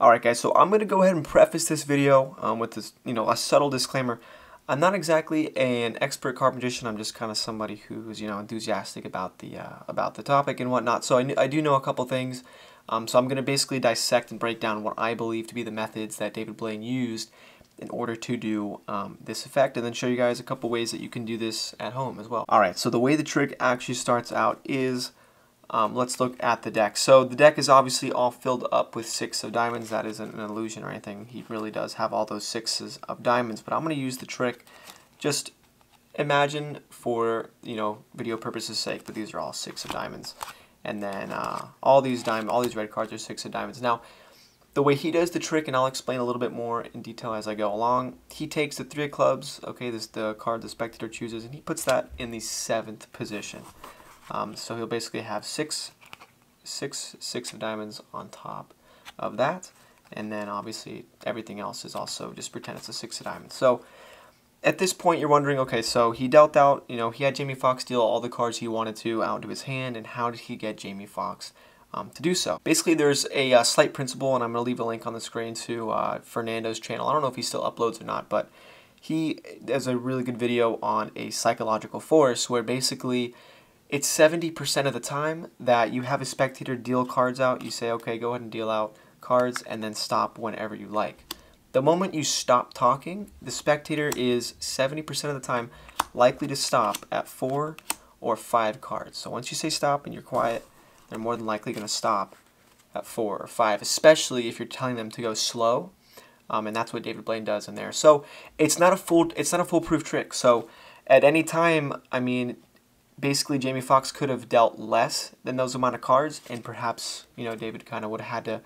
Alright guys, so I'm going to go ahead and preface this video um, with this, you know, a subtle disclaimer. I'm not exactly an expert card magician, I'm just kind of somebody who's, you know, enthusiastic about the, uh, about the topic and whatnot. So I, I do know a couple things, um, so I'm going to basically dissect and break down what I believe to be the methods that David Blaine used in order to do um, this effect and then show you guys a couple ways that you can do this at home as well. Alright, so the way the trick actually starts out is um, let's look at the deck. So the deck is obviously all filled up with six of diamonds. That isn't an illusion or anything. He really does have all those sixes of diamonds. But I'm going to use the trick. Just imagine for you know video purposes sake that these are all six of diamonds. And then uh, all these diamond, all these red cards are six of diamonds. Now, the way he does the trick, and I'll explain a little bit more in detail as I go along, he takes the three of clubs, okay, this the card the spectator chooses, and he puts that in the seventh position. Um, so he'll basically have six, six, six of diamonds on top of that. And then obviously everything else is also just pretend it's a six of diamonds. So at this point you're wondering, okay, so he dealt out, you know, he had Jamie Foxx deal all the cards he wanted to out into his hand, and how did he get Jamie Foxx um, to do so? Basically, there's a uh, slight principle, and I'm going to leave a link on the screen to uh, Fernando's channel. I don't know if he still uploads or not, but he has a really good video on a psychological force where basically it's 70% of the time that you have a spectator deal cards out. You say, okay, go ahead and deal out cards and then stop whenever you like. The moment you stop talking, the spectator is 70% of the time likely to stop at four or five cards. So once you say stop and you're quiet, they're more than likely going to stop at four or five, especially if you're telling them to go slow. Um, and that's what David Blaine does in there. So it's not a full it's not a foolproof trick. So at any time, I mean, basically Jamie Foxx could have dealt less than those amount of cards, and perhaps you know David kind of would have had to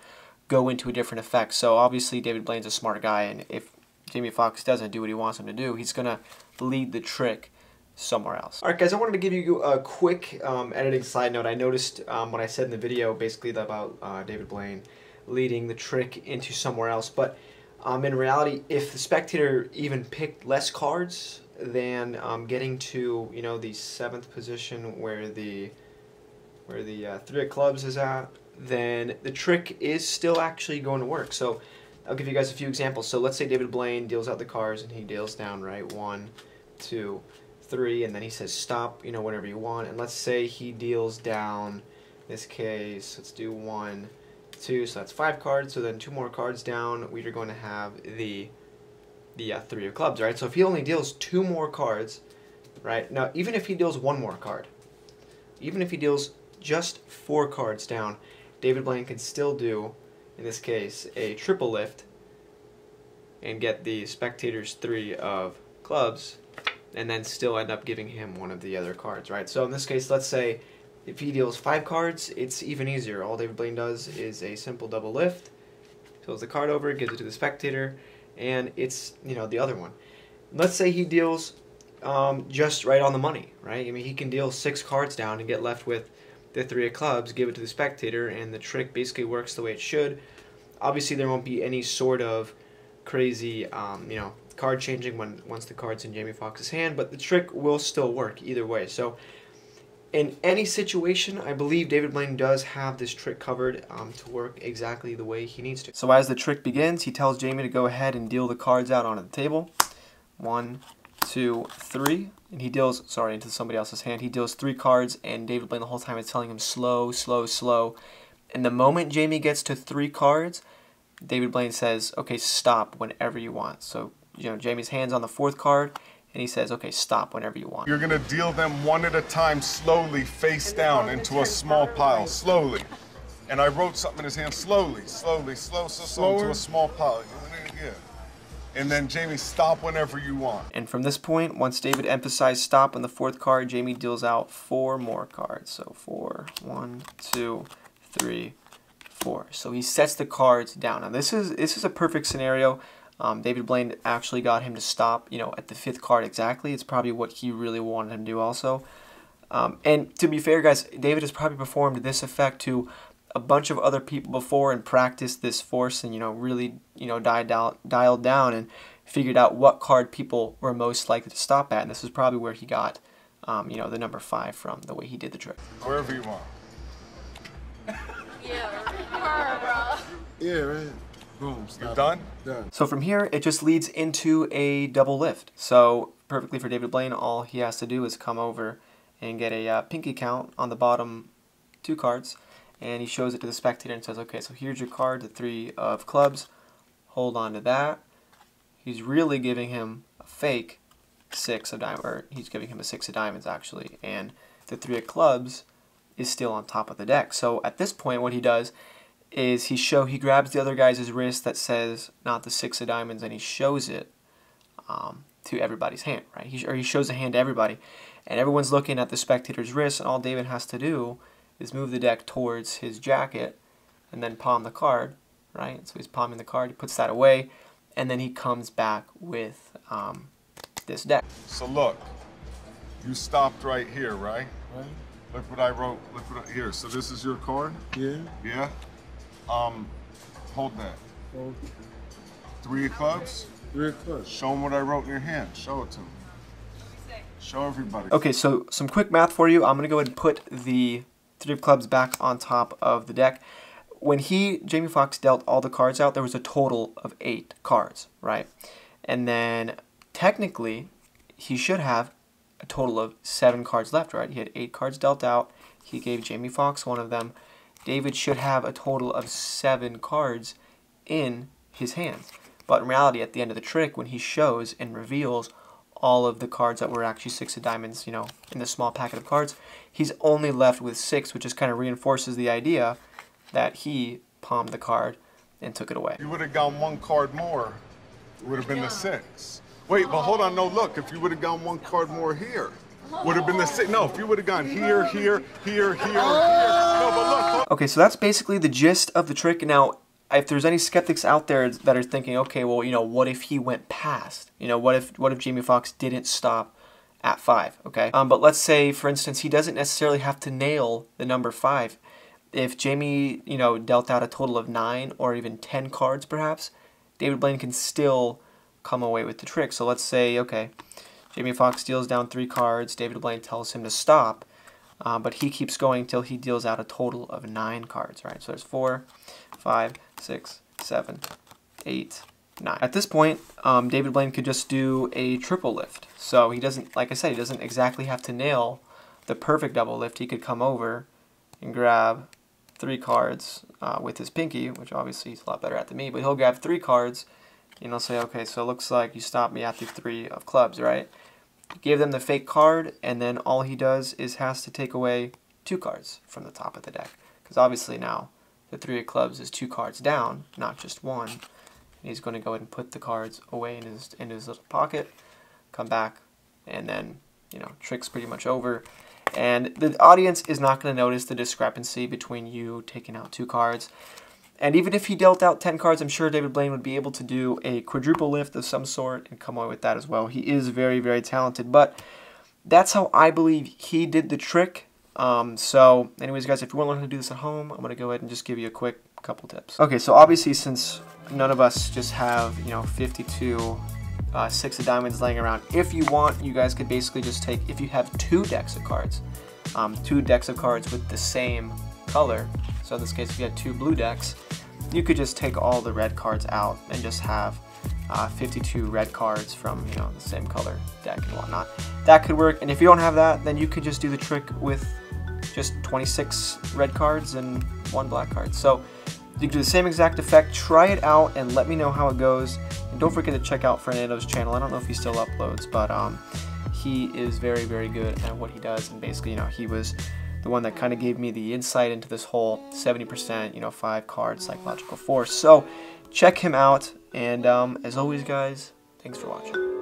go into a different effect. So obviously David Blaine's a smart guy, and if Jamie Foxx doesn't do what he wants him to do, he's gonna lead the trick somewhere else. Alright guys, I wanted to give you a quick um, editing side note. I noticed um, what I said in the video basically about uh, David Blaine leading the trick into somewhere else, but um, in reality, if the spectator even picked less cards than um, getting to you know the seventh position where the where the uh, three of clubs is at, then the trick is still actually going to work. So I'll give you guys a few examples. So let's say David Blaine deals out the cards and he deals down right one, two, three, and then he says stop, you know, whenever you want. And let's say he deals down, this case, let's do one, two, so that's five cards. So then two more cards down, we are going to have the the uh, three of clubs, right? So if he only deals two more cards, right? Now, even if he deals one more card, even if he deals just four cards down, David Blaine can still do, in this case, a triple lift and get the spectator's three of clubs and then still end up giving him one of the other cards, right? So in this case, let's say if he deals five cards, it's even easier. All David Blaine does is a simple double lift, fills the card over, gives it to the spectator, and it's you know the other one. Let's say he deals um, just right on the money, right? I mean, he can deal six cards down and get left with the three of clubs, give it to the spectator, and the trick basically works the way it should. Obviously, there won't be any sort of crazy, um, you know, card changing when once the card's in Jamie Foxx's hand, but the trick will still work either way. So in any situation, I believe David Blaine does have this trick covered um, to work exactly the way he needs to. So as the trick begins, he tells Jamie to go ahead and deal the cards out onto the table. One, two, three. And he deals, sorry, into somebody else's hand. He deals three cards, and David Blaine the whole time is telling him slow, slow, slow. And the moment Jamie gets to three cards, David Blaine says, okay, stop whenever you want. So, you know, Jamie's hand's on the fourth card, and he says, okay, stop whenever you want. You're gonna deal them one at a time, slowly, face down into a small pile, slowly. And I wrote something in his hand, slowly, slowly, slow, slow, slow, into a small pile. Yeah. And then Jamie, stop whenever you want. And from this point, once David emphasized stop on the fourth card, Jamie deals out four more cards. So four, one, two, three, four. So he sets the cards down. Now this is this is a perfect scenario um, David Blaine actually got him to stop, you know, at the fifth card exactly. It's probably what he really wanted him to do also. Um, and to be fair, guys, David has probably performed this effect to a bunch of other people before and practiced this force and, you know, really, you know, dialed down, dialed down and figured out what card people were most likely to stop at. And this is probably where he got, um, you know, the number five from, the way he did the trick. Wherever you want. yeah, her, bro. Yeah, right. Boom. You Stop. done? Done. So from here, it just leads into a double lift. So perfectly for David Blaine, all he has to do is come over and get a uh, pinky count on the bottom two cards, and he shows it to the spectator and says, okay, so here's your card, the three of clubs. Hold on to that. He's really giving him a fake six of diamonds, or he's giving him a six of diamonds actually, and the three of clubs is still on top of the deck. So at this point, what he does is he show he grabs the other guy's wrist that says not the six of diamonds, and he shows it um, to everybody's hand, right? He, or he shows a hand to everybody, and everyone's looking at the spectator's wrist, and all David has to do is move the deck towards his jacket, and then palm the card, right? So he's palming the card, he puts that away, and then he comes back with um, this deck. So look, you stopped right here, right? Right? Look what I wrote. Look what I, here. So this is your card. Yeah. Yeah. Um, hold that. Well, Three of clubs. three o'clock. Show them what I wrote in your hand. Show it to them. Show everybody. Okay, so some quick math for you. I'm going to go ahead and put the three of clubs back on top of the deck. When he, Jamie Foxx dealt all the cards out, there was a total of eight cards, right? And then technically, he should have a total of seven cards left, right? He had eight cards dealt out. He gave Jamie Foxx one of them. David should have a total of seven cards in his hands. But in reality, at the end of the trick, when he shows and reveals all of the cards that were actually six of diamonds, you know, in the small packet of cards, he's only left with six, which just kind of reinforces the idea that he palmed the card and took it away. You would have gone one card more, it would have been the six. Wait, but hold on. No, look. If you would have gone one card more here, would have been the six. No, if you would have gone here, here, here, here, here. No, but look. Okay, so that's basically the gist of the trick. Now, if there's any skeptics out there that are thinking, okay, well, you know, what if he went past? You know, what if what if Jamie Foxx didn't stop at five? Okay, um, but let's say, for instance, he doesn't necessarily have to nail the number five. If Jamie, you know, dealt out a total of nine or even ten cards, perhaps, David Blaine can still come away with the trick. So let's say, okay, Jamie Foxx deals down three cards. David Blaine tells him to stop. Uh, but he keeps going till he deals out a total of nine cards, right? So there's four, five, six, seven, eight, nine. At this point, um, David Blaine could just do a triple lift. So he doesn't, like I said, he doesn't exactly have to nail the perfect double lift. He could come over and grab three cards uh, with his pinky, which obviously he's a lot better at than me, but he'll grab three cards and he'll say, okay, so it looks like you stopped me at the three of clubs, right? Give them the fake card, and then all he does is has to take away two cards from the top of the deck. Because obviously now the three of clubs is two cards down, not just one. And he's going to go ahead and put the cards away in his in his little pocket, come back, and then you know trick's pretty much over. And the audience is not going to notice the discrepancy between you taking out two cards. And even if he dealt out 10 cards, I'm sure David Blaine would be able to do a quadruple lift of some sort and come away with that as well. He is very, very talented. But that's how I believe he did the trick. Um, so, anyways, guys, if you want to learn how to do this at home, I'm going to go ahead and just give you a quick couple tips. Okay, so obviously, since none of us just have, you know, 52 uh, six of diamonds laying around, if you want, you guys could basically just take, if you have two decks of cards, um, two decks of cards with the same color, so in this case, if you had two blue decks, you could just take all the red cards out and just have uh, 52 red cards from you know the same color deck and whatnot. That could work. And if you don't have that, then you could just do the trick with just 26 red cards and one black card. So you can do the same exact effect. Try it out and let me know how it goes. And don't forget to check out Fernando's channel. I don't know if he still uploads, but um, he is very, very good at what he does. And basically, you know, he was the one that kind of gave me the insight into this whole 70%, you know, five card psychological force. So check him out. And um, as always, guys, thanks for watching.